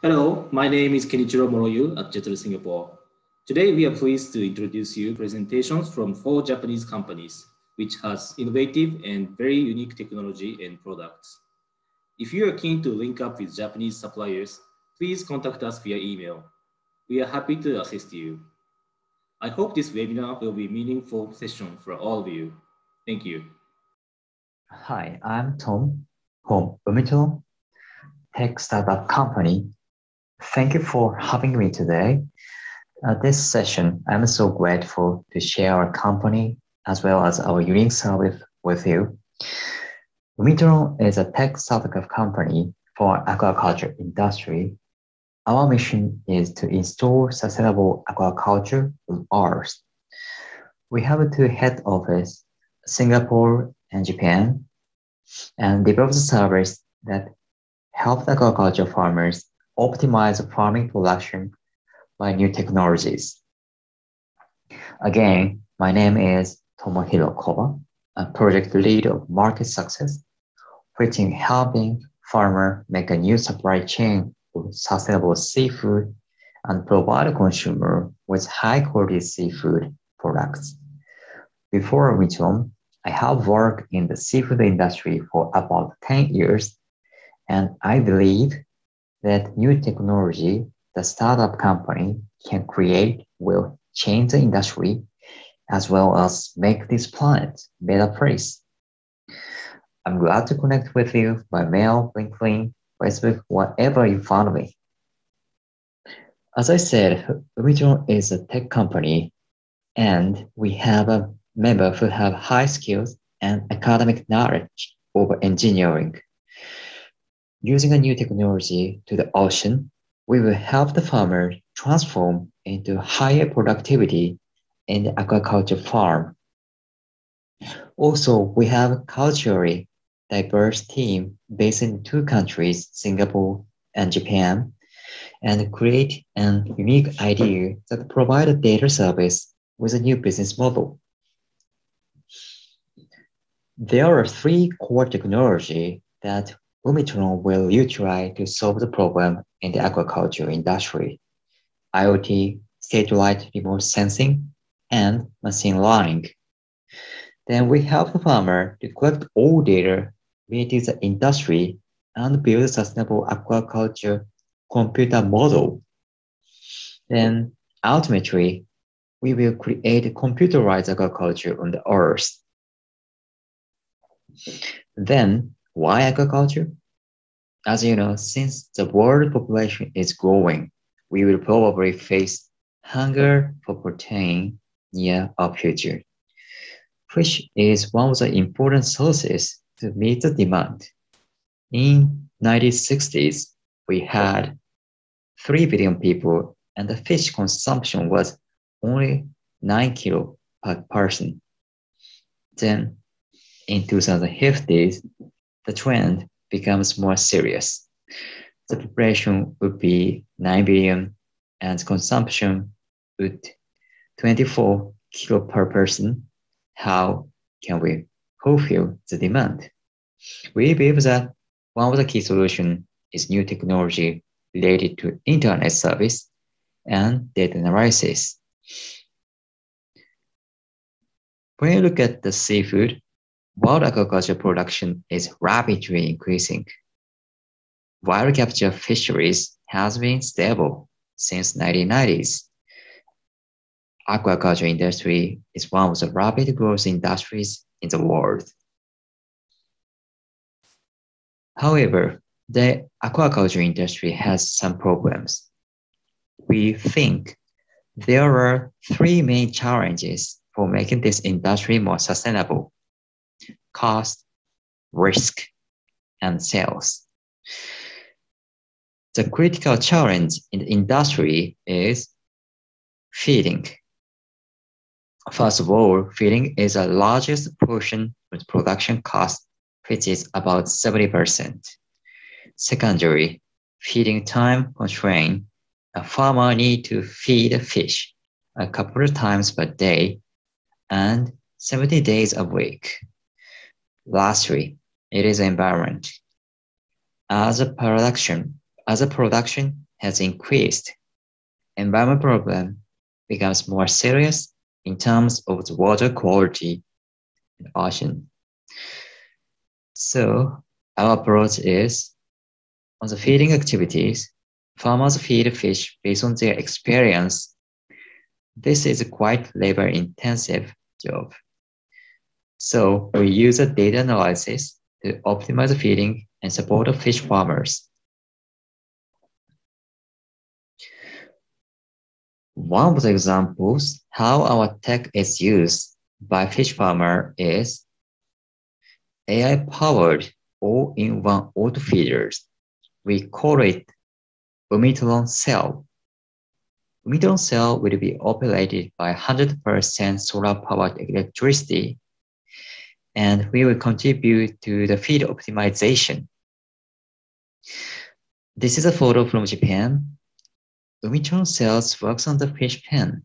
Hello, my name is Kenichiro Moroyu at JETRO Singapore. Today, we are pleased to introduce you presentations from four Japanese companies, which has innovative and very unique technology and products. If you are keen to link up with Japanese suppliers, please contact us via email. We are happy to assist you. I hope this webinar will be a meaningful session for all of you. Thank you. Hi, I'm Tom from Umitron Tech Startup Company Thank you for having me today. Uh, this session, I'm so grateful to share our company as well as our unique service with you. Umitron is a tech startup company for aquaculture industry. Our mission is to install sustainable aquaculture on Earth. We have two head office, Singapore and Japan, and develop the service that help the aquaculture farmers optimize farming production by new technologies. Again, my name is Tomohiro Koba, a project lead of market success, which in helping farmer make a new supply chain of sustainable seafood and provide consumer with high quality seafood products. Before Umitron, I have worked in the seafood industry for about 10 years, and I believe that new technology the startup company can create will change the industry as well as make this planet better place. I'm glad to connect with you by mail, LinkedIn, Facebook, whatever you find me. As I said, Umitron is a tech company and we have a member who have high skills and academic knowledge over engineering. Using a new technology to the ocean, we will help the farmer transform into higher productivity in the aquaculture farm. Also, we have a culturally diverse team based in two countries, Singapore and Japan, and create an unique idea that provide a data service with a new business model. There are three core technology that Umitron will utilize to solve the problem in the aquaculture industry. IoT, satellite remote sensing, and machine learning. Then we help the farmer to collect all data related to the industry and build a sustainable aquaculture computer model. Then ultimately, we will create computerized aquaculture on the earth. Then why aquaculture? As you know, since the world population is growing, we will probably face hunger for protein near our future. Fish is one of the important sources to meet the demand. In 1960s, we had 3 billion people and the fish consumption was only 9 kilo per person. Then in 2050s, the trend becomes more serious. The population would be 9 billion and consumption would 24 kilo per person. How can we fulfill the demand? We believe that one of the key solutions is new technology related to internet service and data analysis. When you look at the seafood, World aquaculture production is rapidly increasing. Wild capture fisheries has been stable since 1990s. Aquaculture industry is one of the rapid growth industries in the world. However, the aquaculture industry has some problems. We think there are three main challenges for making this industry more sustainable cost, risk, and sales. The critical challenge in the industry is feeding. First of all, feeding is the largest portion of production cost, which is about 70%. Secondary, feeding time constraint. A farmer need to feed fish a couple of times per day and 70 days a week. Lastly, it is environment. As a production, as a production has increased. Environment problem becomes more serious in terms of the water quality in ocean. So our approach is on the feeding activities, farmers feed fish based on their experience. This is a quite labor intensive job. So we use a data analysis to optimize the feeding and support the fish farmers. One of the examples how our tech is used by fish farmer is AI-powered all-in-one auto feeders. We call it Umitron cell. Umitron cell will be operated by 100% solar-powered electricity, and we will contribute to the feed optimization. This is a photo from Japan. Umitron cells works on the fish pen.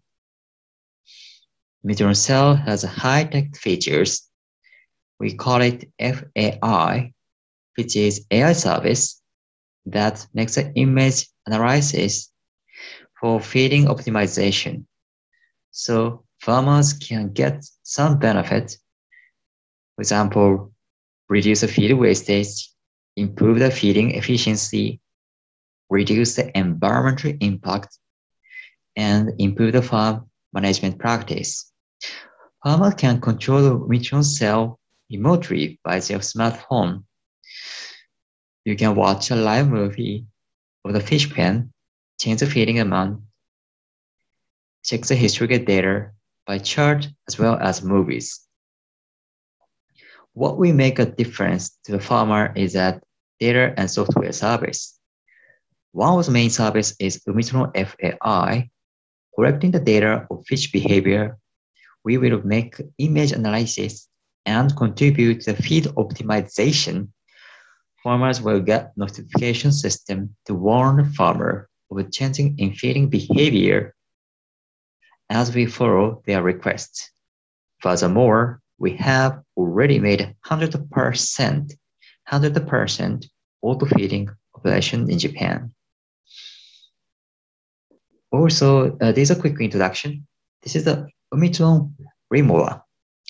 Umitron cell has high-tech features we call it FAI, which is AI service that makes an image analysis for feeding optimization. So farmers can get some benefit. For example, reduce the feed wastage, improve the feeding efficiency, reduce the environmental impact, and improve the farm management practice. Farmers can control the Umitron cell remotely by their smartphone. You can watch a live movie of the fish pen, change the feeding amount, check the historical data by chart as well as movies. What we make a difference to the farmer is that data and software service. One of the main service is Umitron FAI. Collecting the data of fish behavior, we will make image analysis and contribute to the feed optimization, farmers will get notification system to warn the farmer of changing in feeding behavior as we follow their requests. Furthermore, we have already made 100% 100% auto feeding operation in Japan. Also, uh, there's a quick introduction. This is the Umitron Remola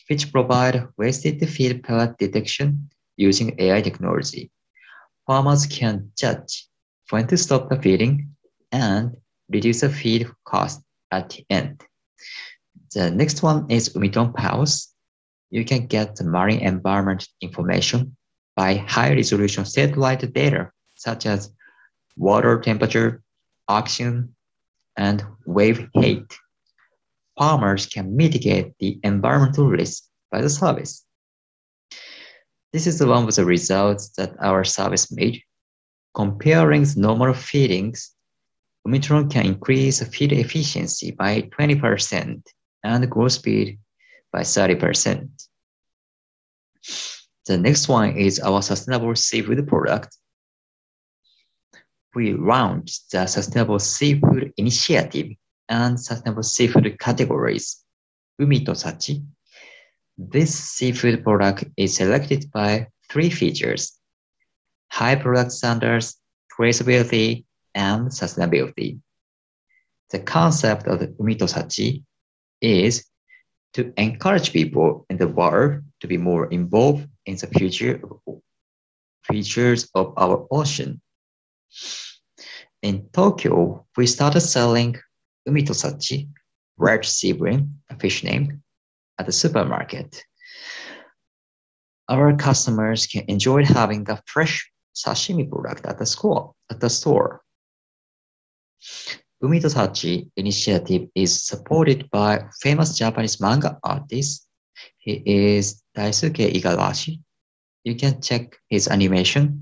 which provide wasted feed pellet detection using AI technology. Farmers can judge when to stop the feeding and reduce the feed cost at the end. The next one is Umitron Pulse. You can get the marine environment information by high resolution satellite data such as water temperature, oxygen, and wave height farmers can mitigate the environmental risk by the service. This is one of the results that our service made. Comparing normal feedings, Umitron can increase feed efficiency by 20% and growth speed by 30%. The next one is our sustainable seafood product. We launched the Sustainable Seafood Initiative and sustainable seafood categories, Umi to Sachi. This seafood product is selected by three features, high product standards, traceability, and sustainability. The concept of the Umi to Sachi is to encourage people in the world to be more involved in the future features of our ocean. In Tokyo, we started selling Umitosachi, red sea bream, a fish name, at the supermarket. Our customers can enjoy having the fresh sashimi product at the school, at the store. Umitosachi initiative is supported by famous Japanese manga artist. He is Daisuke Igarashi. You can check his animation,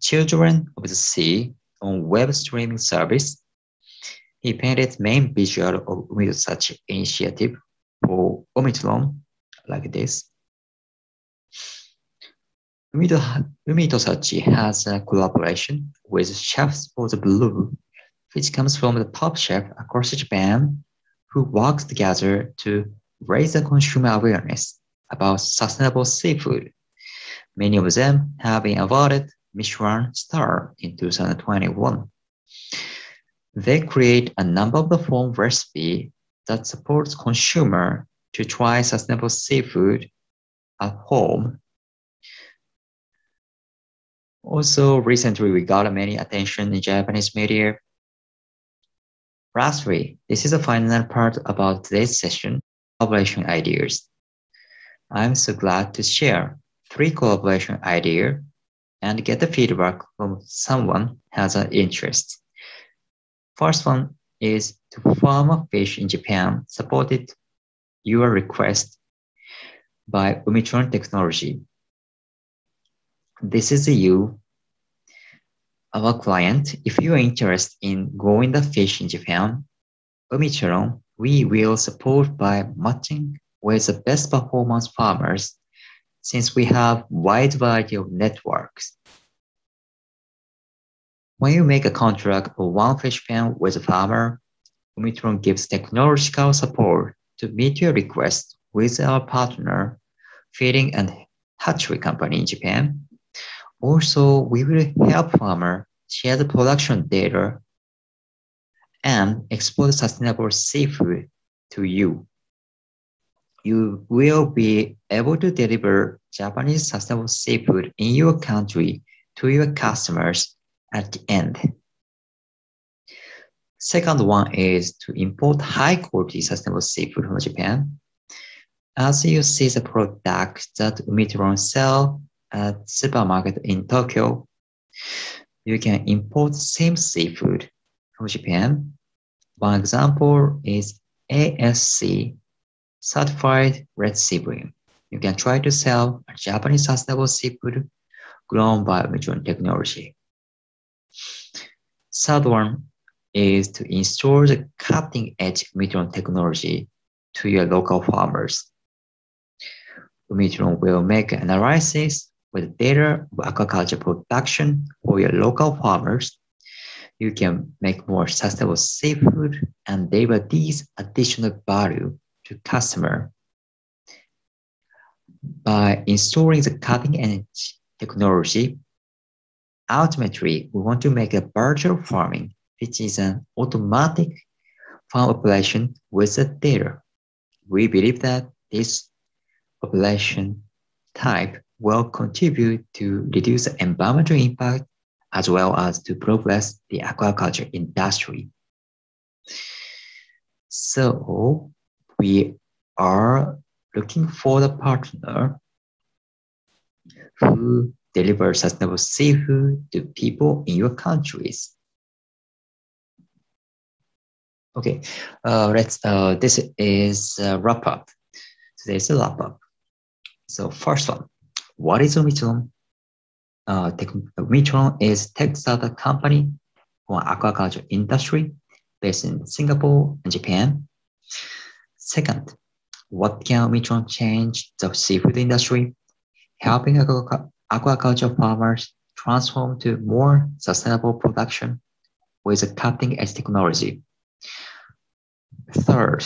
Children of the Sea, on web streaming service he painted main visual of with such initiative for Umitron like this. Umitosachi has a collaboration with Chefs for the Blue, which comes from the top chef across Japan who works together to raise the consumer awareness about sustainable seafood. Many of them have been awarded Michelin star in 2021. They create a number of the phone recipe that supports consumer to try sustainable seafood at home. Also, recently we got many attention in Japanese media. Lastly, this is the final part about today's session, collaboration ideas. I'm so glad to share three collaboration ideas and get the feedback from someone has an interest. First one is to farm a fish in Japan supported your request by Umitron Technology. This is you, our client. If you are interested in growing the fish in Japan, Umitron, we will support by matching with the best performance farmers since we have wide variety of networks. When you make a contract for one fish pen with a farmer, Umitron gives technological support to meet your request with our partner, feeding and hatchery company in Japan. Also, we will help farmer share the production data and export sustainable seafood to you. You will be able to deliver Japanese sustainable seafood in your country to your customers at the end. Second one is to import high quality sustainable seafood from Japan. As you see the product that Umitron sell at supermarket in Tokyo, you can import same seafood from Japan. One example is ASC, certified red sea bream. You can try to sell a Japanese sustainable seafood grown by Umitron technology. Third one is to install the cutting edge Umitron technology to your local farmers. Umitron will make analysis with data of aquaculture production for your local farmers. You can make more sustainable seafood and deliver these additional value to customer. By installing the cutting edge technology, Ultimately, we want to make a virtual farming, which is an automatic farm operation with the data. We believe that this population type will contribute to reduce environmental impact as well as to progress the aquaculture industry. So we are looking for the partner who delivers sustainable seafood to people in your countries. Okay, uh, let's. Uh, this is a wrap up. Today's a wrap up. So first one, what is Umitron? Uh, is tech startup company for aquaculture industry based in Singapore and Japan. Second, what can Umitron change the seafood industry? Helping aquaculture farmers transform to more sustainable production with a cutting edge technology. Third,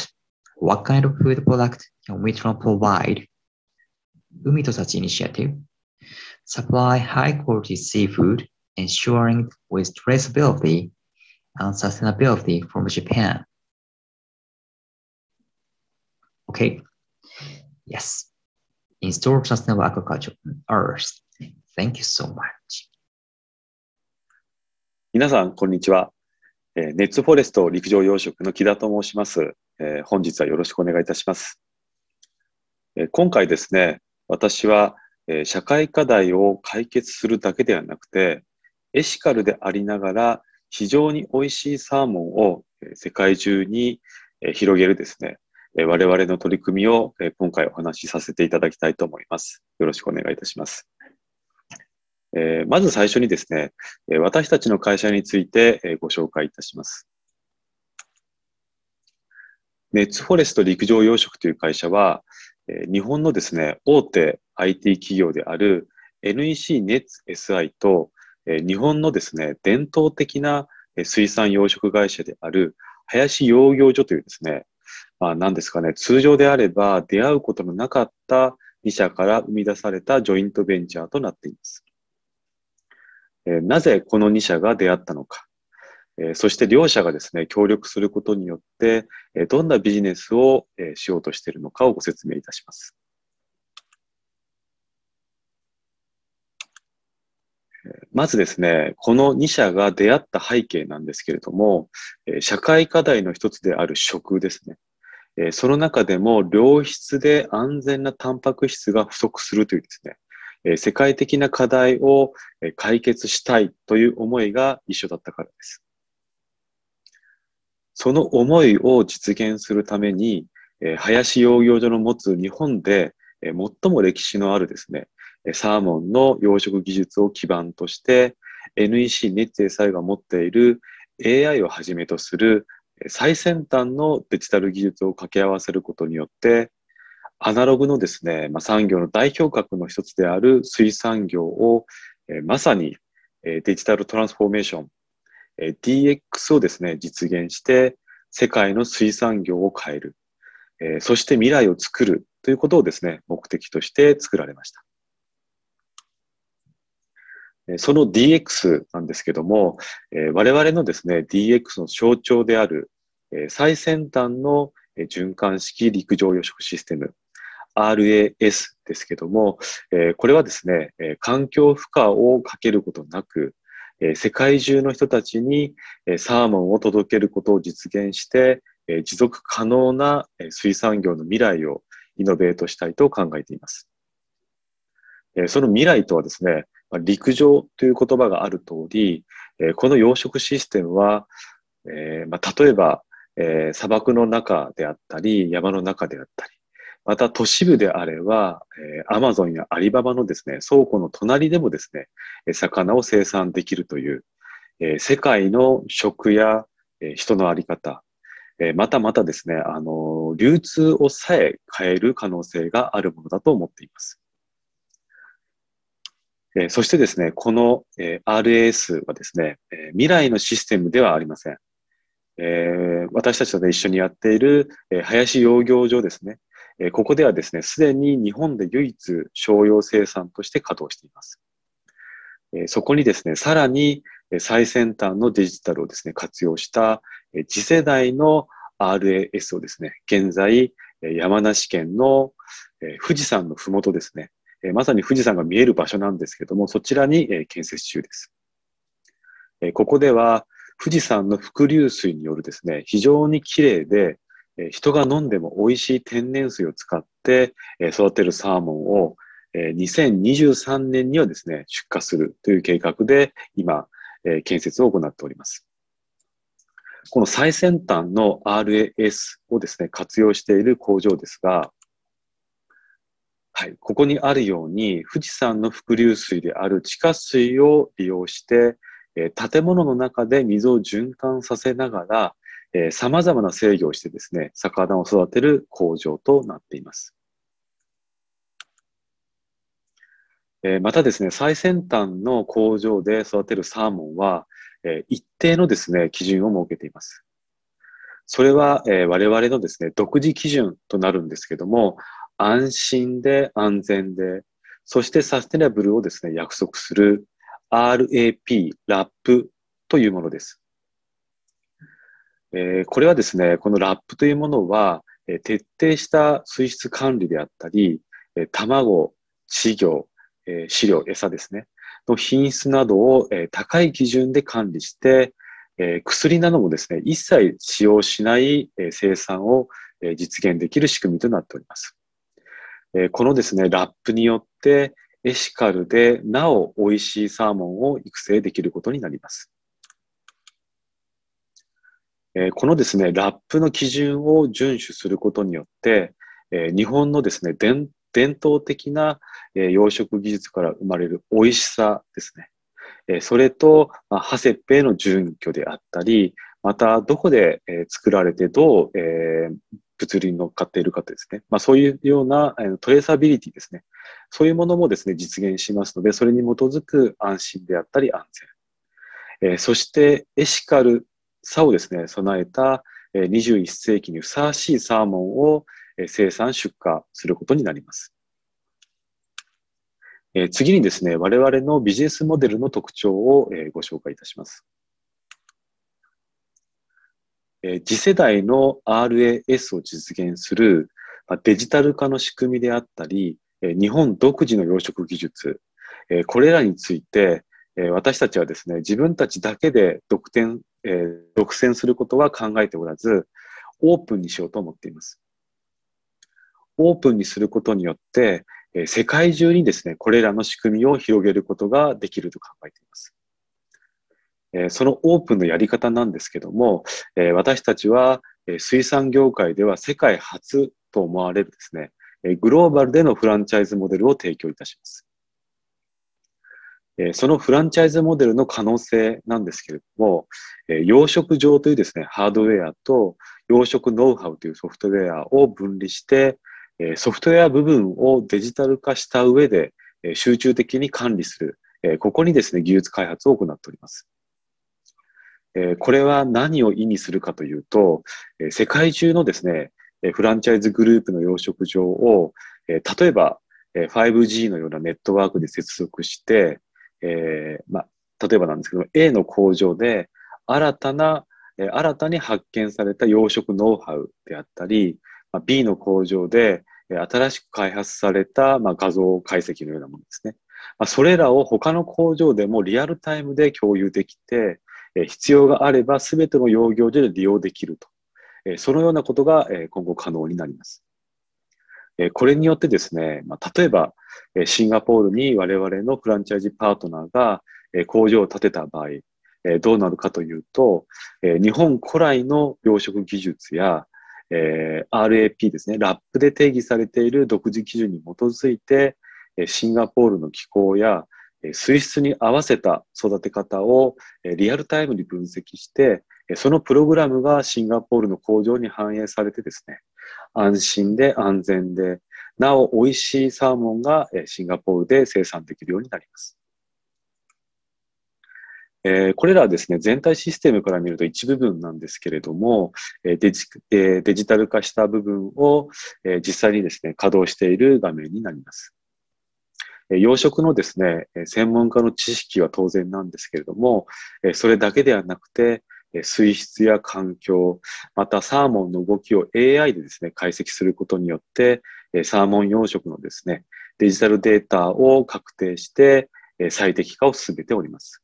what kind of food product can Umitron provide? Umitosachi initiative supply high quality seafood, ensuring with traceability and sustainability from Japan. Okay, yes, install sustainable aquaculture on Earth. Thank you so much. 皆さん、こんにちは。えー、ネッツフォレスト陸上養殖の木田と申します、えー、本日はよろしくお願いいたします。えー、今回ですね、私は、えー、社会課題を解決するだけではなくて、エシカルでありながら非常に美味しいサーモンを世界中に広げるですね、我々の取り組みを今回お話しさせていただきたいと思います。よろしくお願いいたします。まず最初にですね、私たちの会社についてご紹介いたします。ネッツフォレスト陸上養殖という会社は、日本のですね、大手 IT 企業である NEC ネッツ SI と、日本のですね、伝統的な水産養殖会社である林養業所というですね、まあ何ですかね、通常であれば出会うことのなかった2社から生み出されたジョイントベンチャーとなっています。なぜこの2社が出会ったのか、えそして両者がですね、協力することによって、えどんなビジネスを、えしようとしているのかをご説明いたします。まずですね、この2社が出会った背景なんですけれども、社会課題の一つである食ですね。その中でも良質で安全なタンパク質が不足するというですね、世界的な課題を解決したいという思いが一緒だったからです。その思いを実現するためにえ、林養業所の持つ日本でえ最も歴史のあるですね、サーモンの養殖技術を基盤として NEC ネッツ SI が持っている AI をはじめとする最先端のデジタル技術を掛け合わせることによってアナログのですね、まあ、産業の代表格の一つである水産業を、えまさに、えデジタルトランスフォーメーション、え DX をですね、実現して世界の水産業を変える、えそして未来を作るということをですね、目的として作られました。その DX なんですけども、え我々のですね、DX の象徴である、え最先端の循環式陸上養殖システム、RAS ですけども、えこれはですね、え環境負荷をかけることなく、え世界中の人たちに、えサーモンを届けることを実現して、え持続可能な水産業の未来をイノベートしたいと考えています。えその未来とはですね、陸上という言葉がある通り、えこの養殖システムは、えま、例えば、え砂漠の中であったり、山の中であったり、また都市部であれば、えアマゾンやアリババのですね、倉庫の隣でもですね、魚を生産できるという、え世界の食や、え人のあり方、えまたまたですね、あの流通をさえ変える可能性があるものだと思っています。えそしてですね、この、え RAS はですね、え未来のシステムではありません。え私たちと、ね、一緒にやっている、え林養業所ですね、えここではですね、すでに日本で唯一商用生産として稼働しています。えそこにですね、さらに最先端のデジタルをですね、活用した次世代の RAS をですね、現在、山梨県の富士山のふもとですね、まさに富士山が見える場所なんですけども、そちらに、建設中です。ここでは、富士山の伏流水によるですね、非常にきれいで、人が飲んでも美味しい天然水を使って、育てるサーモンを、2023年にはですね、出荷するという計画で、今、建設を行っております。この最先端の RAS をですね、活用している工場ですが、はい、ここにあるように富士山の伏流水である地下水を利用して、建物の中で水を循環させながら、えー、様々な制御をしてですね、魚を育てる工場となっています。えー、またですね、最先端の工場で育てるサーモンは、えー、一定のですね、基準を設けています。それは、えー、我々のですね、独自基準となるんですけども、安心で安全で、そしてサステナブルをですね、約束する RAP、ラップというものです。えー、これはですね、このラップというものは、えー、徹底した水質管理であったり、えー、卵、稚魚、え飼料、餌ですね、の品質などを、え高い基準で管理して、え薬などもですね、一切使用しない、え生産を、え実現できる仕組みとなっております。えこのですね、ラップによってエシカルでなお美味しいサーモンを育成できることになります。えこのですね、ラップの基準を遵守することによって、え日本のですね、伝統的な、え養殖技術から生まれる美味しさですね。えそれと、まあ、ハセッペへの準拠であったり、またどこで、え作られてどう、え物流に乗っかっているかとですね、まあ、そういうようなトレーサビリティですね、そういうものもですね、実現しますので、それに基づく安心であったり安全。え、そしてエシカルさをですね、備えた21世紀にふさわしいサーモンを生産出荷することになります。次にですね、我々のビジネスモデルの特徴を、ご紹介いたします。次世代の RAS を実現するデジタル化の仕組みであったり、日本独自の養殖技術、これらについてえ私たちはですね、自分たちだけで独占独占することは考えておらず、オープンにしようと思っています。オープンにすることによってえ、世界中にですね、これらの仕組みを広げることができると考えています。えそのオープンのやり方なんですけども、え私たちはえ水産業界では世界初と思われるですね、えグローバルでのフランチャイズモデルを提供いたします。そのフランチャイズモデルの可能性なんですけれども、養殖場というですね、ハードウェアと養殖ノウハウというソフトウェアを分離して、ソフトウェア部分をデジタル化した上で集中的に管理する、ここにですね、技術開発を行っております。これは何を意味するかというと、世界中のですね、フランチャイズグループの養殖場を、例えば 5G のようなネットワークで接続して、えー、ま、例えばなんですけど、A の工場で新たな、えー、新たに発見された養殖ノウハウであったり、ま、B の工場で、えー、新しく開発された、ま、画像解析のようなものですね。ま、それらを他の工場でもリアルタイムで共有できて、えー、必要があれば全ての養業所で利用できると。えー、そのようなことが、えー、今後可能になります。えこれによってですね、ま、例えば、シンガポールに我々のフランチャイズパートナーが工場を建てた場合、どうなるかというと、日本古来の養殖技術や RAP ですね、ラップで定義されている独自基準に基づいて、シンガポールの気候や水質に合わせた育て方をリアルタイムに分析して、そのプログラムがシンガポールの工場に反映されてですね、安心で安全で、なお美味しいサーモンがシンガポールで生産できるようになります。えー、これらはですね、全体システムから見ると一部分なんですけれども、デジデジタル化した部分を実際にですね、稼働している画面になります。養殖のですね、専門家の知識は当然なんですけれども、それだけではなくて、水質や環境、またサーモンの動きを AI でですね、解析することによって、サーモン養殖のですね、デジタルデータを確定して最適化を進めております。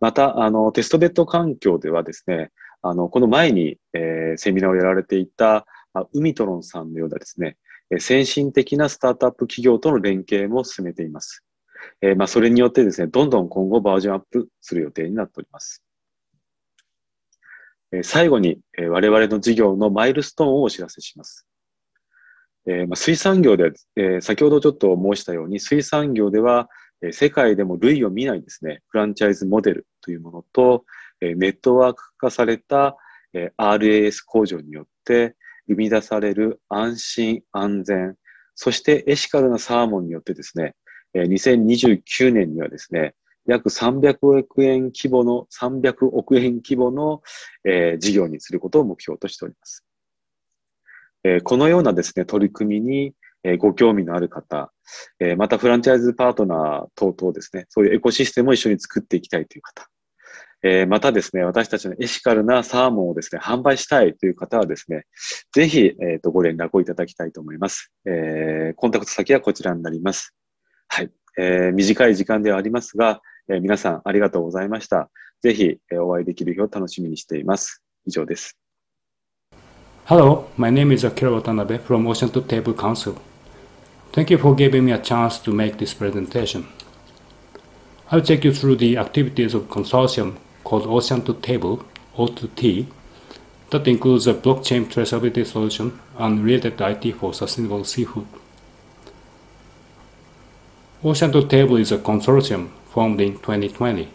また、あの、テストベッド環境ではですね、あの、この前に、えー、セミナーをやられていた、あ、ウミトロンさんのようなですね、先進的なスタートアップ企業との連携も進めています。えー、まあ、それによってですね、どんどん今後バージョンアップする予定になっております。え、最後に、えー、我々の事業のマイルストーンをお知らせします。えまあ、水産業で、え先ほどちょっと申したように、水産業では、え世界でも類を見ないですね、フランチャイズモデルというものと、えネットワーク化された、え RAS 工場によって生み出される安心安全、そしてエシカルなサーモンによってですね、2029年にはですね、約300億円規模の、300億円規模の、え、事業にすることを目標としております。えー、このようなですね、取り組みに、え、ご興味のある方、え、またフランチャイズパートナー等々ですね、そういうエコシステムを一緒に作っていきたいという方、え、またですね、私たちのエシカルなサーモンをですね、販売したいという方はですね、ぜひ、えーと、ご連絡をいただきたいと思います。えー、コンタクト先はこちらになります。はい。えー、短い時間ではありますが、えー、皆さんありがとうございました。ぜひ、え、お会いできる日を楽しみにしています。以上です。Hello, my name is Akira Watanabe from Ocean to Table Council. Thank you for giving me a chance to make this presentation. I'll take you through the activities of consortium called Ocean to Table, O2T, that includes a blockchain traceability solution and related IT for sustainable seafood. Ocean to Table is a consortium formed in 2020.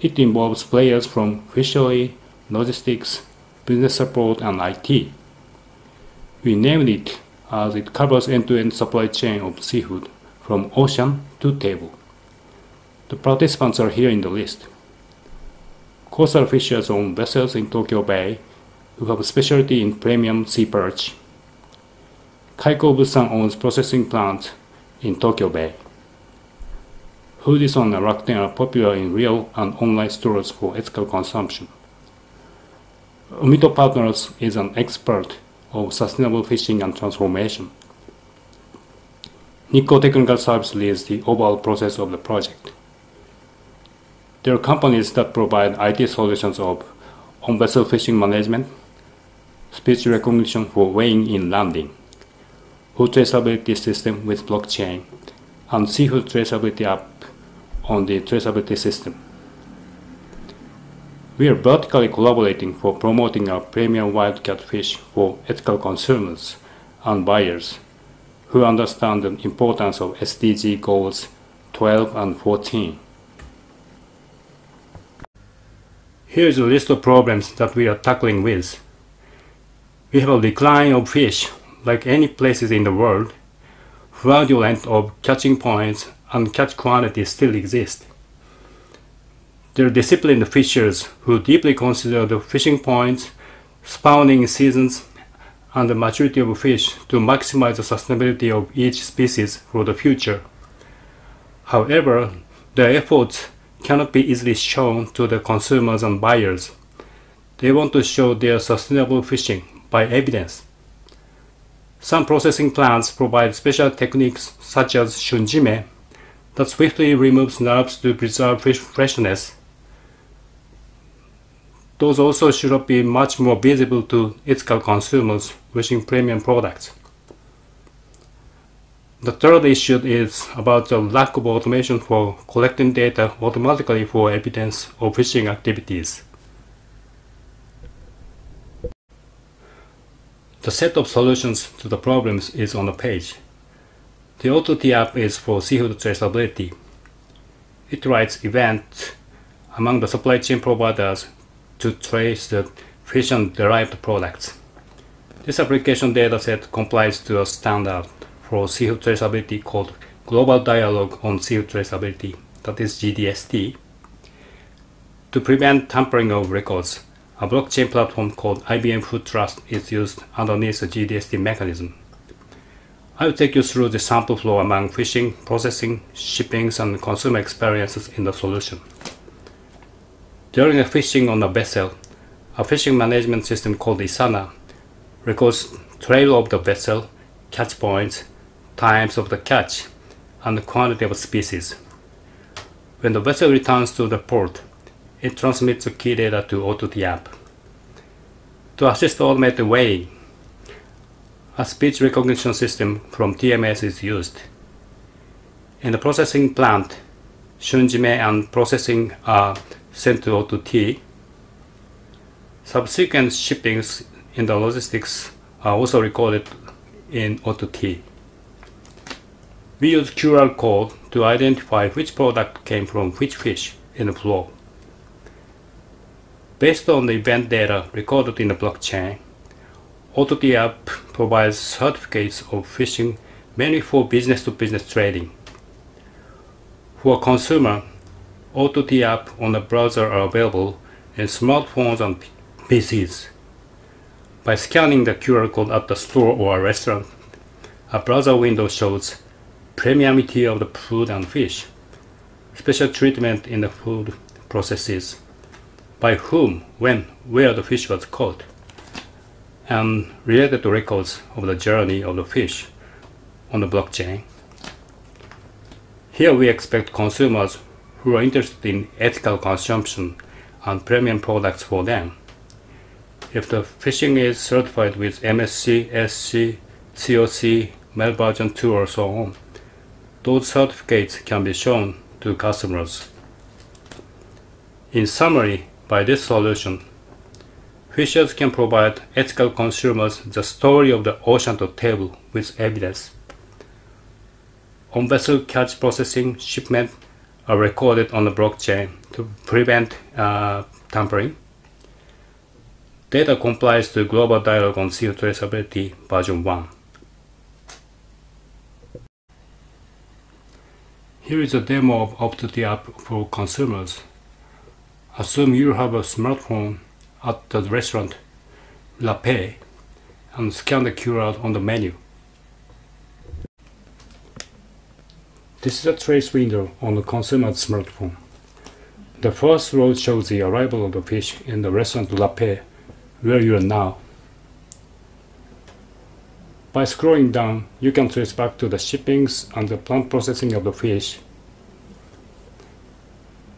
It involves players from fishery, logistics, business support, and IT. We named it as it covers end-to-end supply chain of seafood from ocean to table. The participants are here in the list. Coastal fishers own vessels in Tokyo Bay who have a specialty in premium sea perch. Kaiko Bussan owns processing plants in Tokyo Bay. Foodison Rakuten are popular in real and online stores for ethical consumption. Umito Partners is an expert of sustainable fishing and transformation. Nikko Technical Service leads the overall process of the project. There are companies that provide IT solutions of on-vessel fishing management, speech recognition for weighing in landing, food traceability system with blockchain, and seafood traceability app on the traceability system. We are vertically collaborating for promoting our premium wild catfish for ethical consumers and buyers who understand the importance of SDG goals 12 and 14. Here is a list of problems that we are tackling with. We have a decline of fish, like any places in the world. Fraudulent of catching points and catch quantity still exist. There are disciplined fishers who deeply consider the fishing points, spawning seasons, and the maturity of fish to maximize the sustainability of each species for the future. However, their efforts cannot be easily shown to the consumers and buyers. They want to show their sustainable fishing by evidence. Some processing plants provide special techniques such as shunjime that swiftly removes nerves to preserve fish freshness those also should be much more visible to ethical consumers wishing premium products. The third issue is about the lack of automation for collecting data automatically for evidence of fishing activities. The set of solutions to the problems is on the page. The O2T app is for seafood traceability. It writes events among the supply chain providers to trace the fish and derived products. This application dataset complies to a standard for seafood traceability called Global Dialogue on Seafood Traceability, that is GDST. To prevent tampering of records, a blockchain platform called IBM Food Trust is used underneath the GDST mechanism. I will take you through the sample flow among fishing, processing, shippings, and consumer experiences in the solution. During a fishing on a vessel, a fishing management system called Isana records trail of the vessel, catch points, times of the catch, and the quantity of species. When the vessel returns to the port, it transmits the key data to O2T app. To assist automated weighing, a speech recognition system from TMS is used. In the processing plant, Shunjime and processing are sent to O2T. Subsequent shippings in the logistics are also recorded in O2T. We use QR code to identify which product came from which fish in the flow. Based on the event data recorded in the blockchain, O2T app provides certificates of fishing mainly for business-to-business -business trading. For a consumer, O2T app on the browser are available in smartphones and PCs. By scanning the QR code at the store or a restaurant, a browser window shows premiumity of the food and fish, special treatment in the food processes, by whom, when, where the fish was caught, and related records of the journey of the fish on the blockchain. Here we expect consumers who are interested in ethical consumption and premium products for them. If the fishing is certified with MSC, SC, COC, MEL version 2 or so on, those certificates can be shown to customers. In summary, by this solution, fishers can provide ethical consumers the story of the ocean to table with evidence. On-vessel catch processing, shipment, are recorded on the blockchain to prevent uh, tampering. Data complies to Global Dialogue on Seafood Traceability version 1. Here is a demo of O2T app for consumers. Assume you have a smartphone at the restaurant La Paix and scan the QR code on the menu. This is a trace window on the consumer's smartphone. The first row shows the arrival of the fish in the restaurant La Paix where you are now. By scrolling down, you can trace back to the shippings and the plant processing of the fish,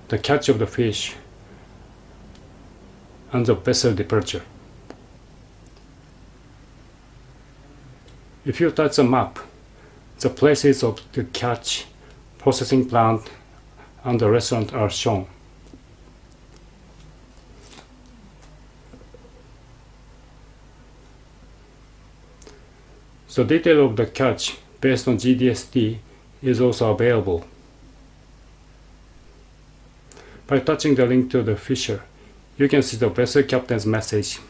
the catch of the fish, and the vessel departure. If you touch the map, the places of the catch, processing plant, and the restaurant are shown. The detail of the catch based on GDST is also available. By touching the link to the fisher, you can see the vessel captain's message.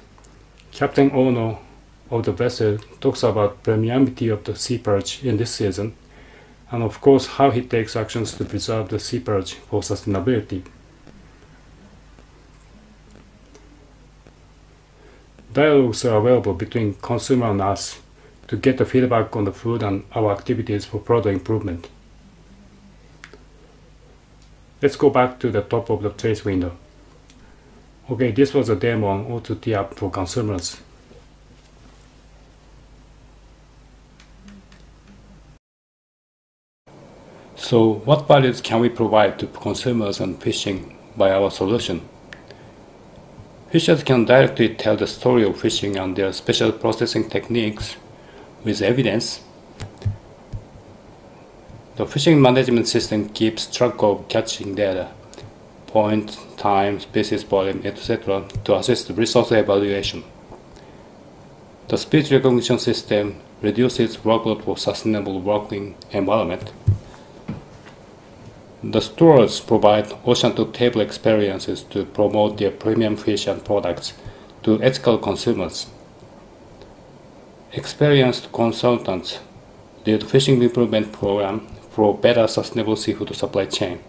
Captain Ono of the vessel talks about premiumity of the sea perch in this season, and of course how he takes actions to preserve the perch for sustainability. Dialogues are available between consumer and us to get the feedback on the food and our activities for further improvement. Let's go back to the top of the trace window. Okay, this was a demo on O2T app for consumers. So what values can we provide to consumers and fishing by our solution? Fishers can directly tell the story of fishing and their special processing techniques with evidence. The fishing management system keeps track of catching data, point, time, species volume, etc. to assist resource evaluation. The speech recognition system reduces workload for sustainable working environment. The stores provide ocean-to-table experiences to promote their premium fish and products to ethical consumers. Experienced consultants lead fishing improvement program for better sustainable seafood supply chain.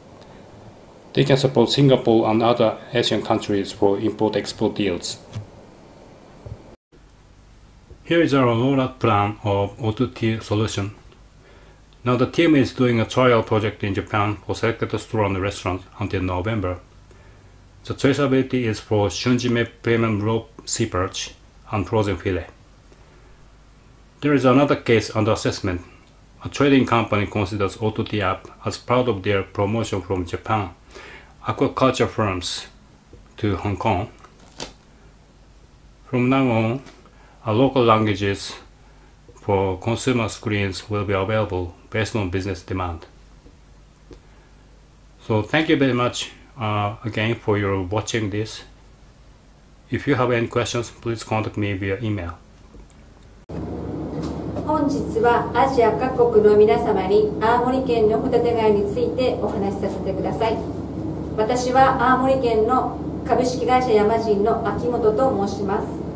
They can support Singapore and other Asian countries for import-export deals. Here is our rollout plan of O2T solution. Now the team is doing a trial project in Japan for selected store and restaurant until November. The traceability is for Shunjime Premium Raw Sea Perch and Frozen Filet. There is another case under assessment. A trading company considers O2T app as part of their promotion from Japan, aquaculture firms to Hong Kong. From now on, a local languages for consumer screens will be available based on business demand. So thank you very much uh, again for your watching this. If you have any questions, please contact me via email. 本日はアジア各国の皆様に青森県のホタテ貝についてお話しさせてください私は青森県の株式会社ヤマジンの秋元と申します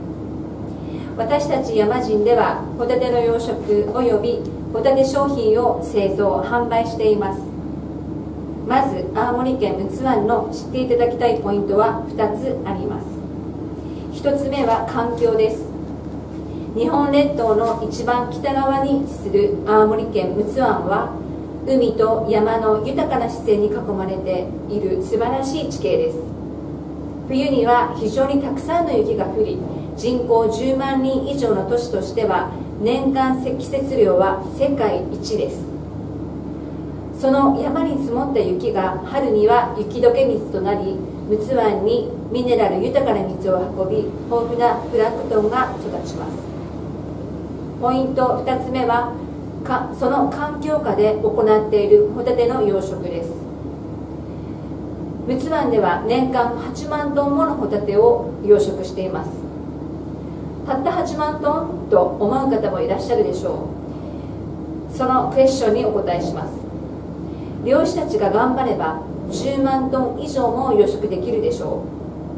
私たちヤマジンではホタテの養殖およびホタテ商品を製造販売しています。まず青森県陸奥湾の知っていただきたいポイントは2つあります。1つ目は環境です。日本列島の一番北側に位置する青森県陸奥湾は海と山の豊かな自然に囲まれている素晴らしい地形です。冬には非常にたくさんの雪が降り人口10万人以上の都市としては年間積雪量は世界一です。その山に積もった雪が春には雪解け水となり陸奥湾にミネラル豊かな水を運び豊富なプランクトンが育ちます。ポイント2つ目はかその環境下で行っているホタテの養殖です。陸奥湾では年間8万トンものホタテを養殖しています。たった8万トンと思う方もいらっしゃるでしょう。そのクエスチョンにお答えします。漁師たちが頑張れば10万トン以上も養殖できるでしょ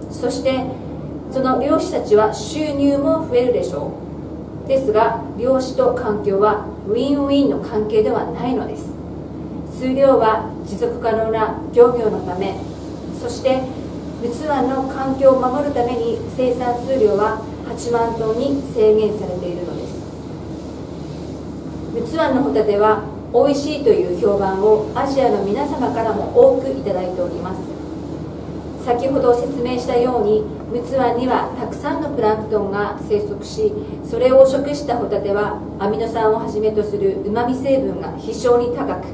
う。そしてその漁師たちは収入も増えるでしょう。ですが漁師と環境はウィンウィンの関係ではないのです。数量は持続可能な漁業のためそして陸奥湾の環境を守るために生産数量は8万トンに制限されているのです。陸奥湾のホタテは美味しいという評判をアジアの皆様からも多くいただいております。先ほど説明したように陸奥湾にはたくさんのプランクトンが生息しそれを食したホタテはアミノ酸をはじめとするうまみ成分が非常に高く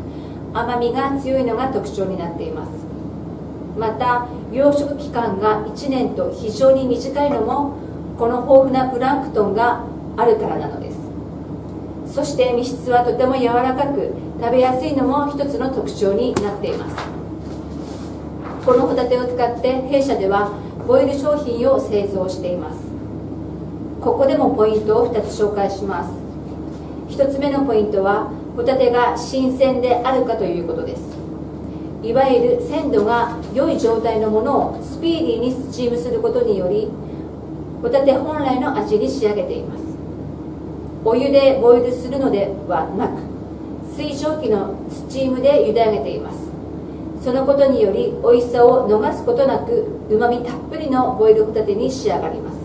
甘みが強いのが特徴になっています。また養殖期間が1年と非常に短いのもこの豊富なプランクトンがあるからなのです。そして身質はとても柔らかく食べやすいのも一つの特徴になっています。このホタテを使って弊社ではボイル商品を製造しています。ここでもポイントを2つ紹介します。1つ目のポイントはホタテが新鮮であるかということです。いわゆる鮮度が良い状態のものをスピーディーにスチームすることによりホタテ本来の味に仕上げています。お湯でボイルするのではなく水蒸気のスチームで茹で上げています。そのことにより美味しさを逃すことなくうまみたっぷりのボイルホタテに仕上がります。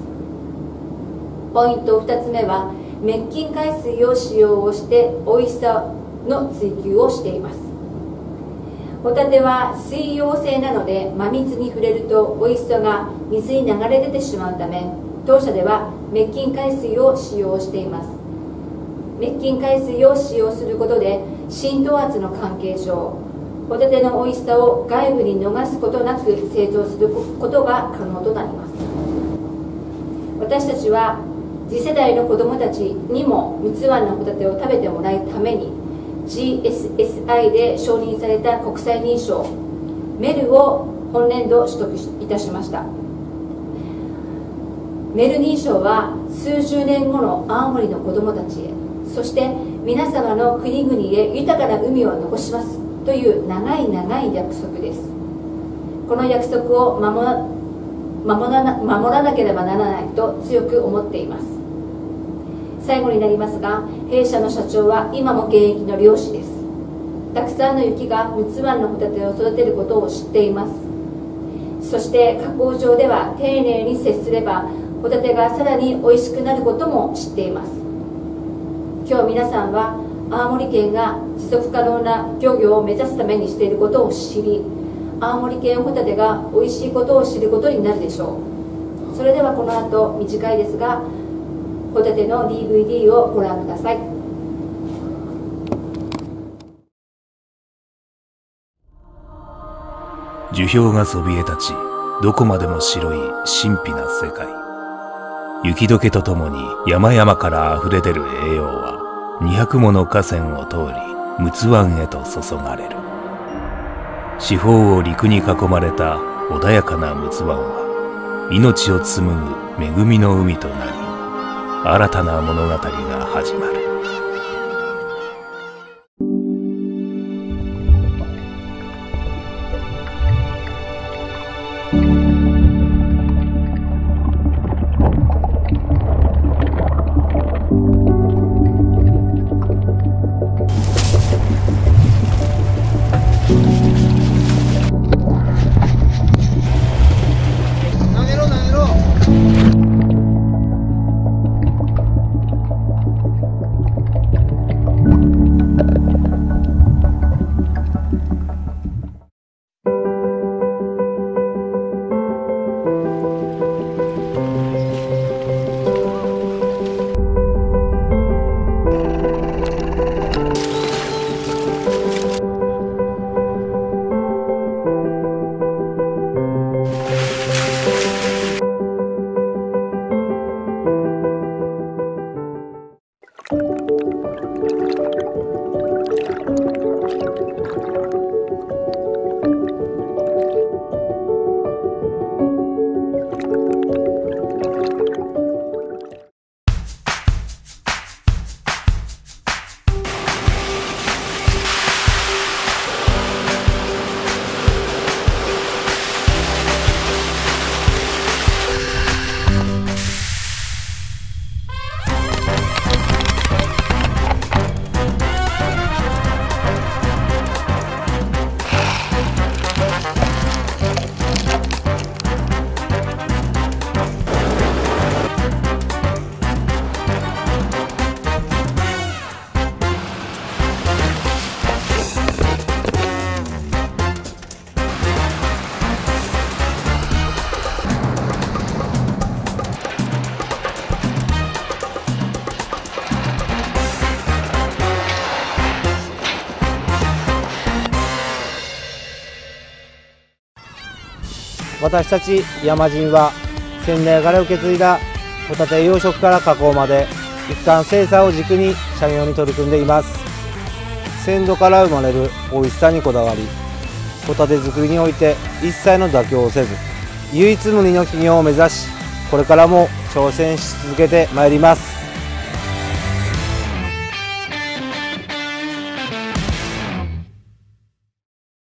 ポイント2つ目は滅菌海水を使用をして美味しさの追求をしています。ホタテは水溶性なので真水に触れると美味しさが水に流れ出てしまうため当社では滅菌海水を使用しています。滅菌海水を使用することで浸透圧の関係上ホタテの美味しさを外部に逃すことなく製造することが可能となります。私たちは次世代の子どもたちにも陸奥湾のホタテを食べてもらうために GSSI で承認された国際認証メルを本年度取得いたしました。メル認証は数十年後の青森の子どもたちへそして皆様の国々へ豊かな海を残しますという長い長い約束です。この約束を守守らな守らなければならないと強く思っています。最後になりますが弊社の社長は今も現役の漁師です。たくさんの雪が陸奥湾のホタテを育てることを知っています。そして加工場では丁寧に接すればホタテがさらに美味しくなることも知っています。今日皆さんは青森県が持続可能な漁業を目指すためにしていることを知り青森県ホタテが美味しいことを知ることになるでしょう。それではこの後短いですがホタテの DVD をご覧ください。樹氷がそびえ立ちどこまでも白い神秘な世界。雪解けとともに山々から溢れ出る栄養は200もの河川を通り陸奥湾へと注がれる。四方を陸に囲まれた穏やかな陸奥湾は命を紡ぐ恵みの海となり新たな物語が始まる。私たち山人は先代から受け継いだホタテ養殖から加工まで一貫生産を軸に社業に取り組んでいます。鮮度から生まれる美味しさにこだわりホタテ作りにおいて一切の妥協をせず唯一無二の企業を目指しこれからも挑戦し続けてまいります。